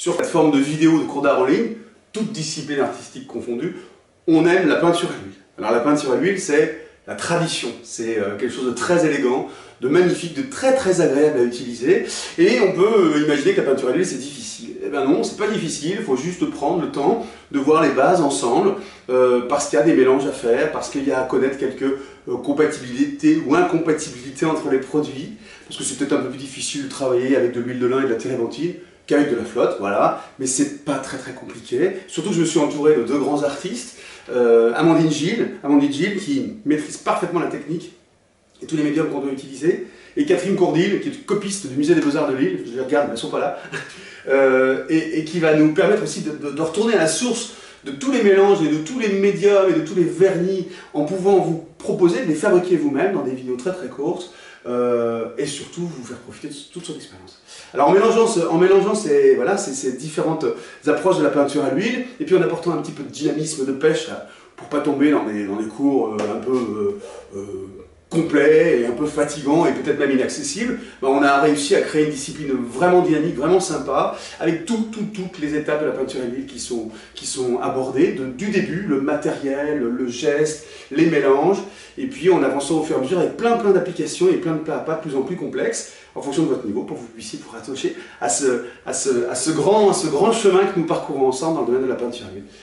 sur plateforme de vidéo de cours d'art en ligne, toutes disciplines artistiques confondues, on aime la peinture à l'huile. Alors la peinture à l'huile, c'est la tradition, c'est euh, quelque chose de très élégant, de magnifique, de très très agréable à utiliser, et on peut euh, imaginer que la peinture à l'huile c'est difficile. Eh bien non, c'est pas difficile, il faut juste prendre le temps de voir les bases ensemble, euh, parce qu'il y a des mélanges à faire, parce qu'il y a à connaître quelques compatibilités ou incompatibilités entre les produits, parce que c'est peut-être un peu plus difficile de travailler avec de l'huile de lin et de la térébenthine, qu'avec de la flotte, voilà, mais c'est pas très très compliqué. Surtout je me suis entouré de deux grands artistes, euh, Amandine Gilles, Amandine Gilles qui maîtrise parfaitement la technique et tous les médiums qu'on doit utiliser, et Catherine Courdil, qui est copiste du musée des Beaux-Arts de Lille, je les regarde, mais elles ne sont pas là, euh, et, qui va nous permettre aussi de, retourner à la source de tous les mélanges et de tous les médiums et de tous les vernis en pouvant vous proposer de les fabriquer vous-même dans des vidéos très très courtes euh, et surtout vous faire profiter de toute son expérience. Alors en mélangeant, en mélangeant ces, voilà, ces, différentes approches de la peinture à l'huile et puis en apportant un petit peu de dynamisme, de pêche pour pas tomber dans des, dans cours euh, un peu euh, complet et un peu fatigant et peut-être même inaccessible, ben, on a réussi à créer une discipline vraiment dynamique, vraiment sympa, avec toutes les étapes de la peinture à l'huile qui sont, qui sont abordées, du début, le matériel, le geste, les mélanges, et puis en avançant au fur et à mesure avec plein plein d'applications et plein de plats à pas de plus en plus complexes, en fonction de votre niveau, pour que vous puissiez vous rattacher à ce, à ce, à ce, grand, à ce grand chemin que nous parcourons ensemble dans le domaine de la peinture à l'huile.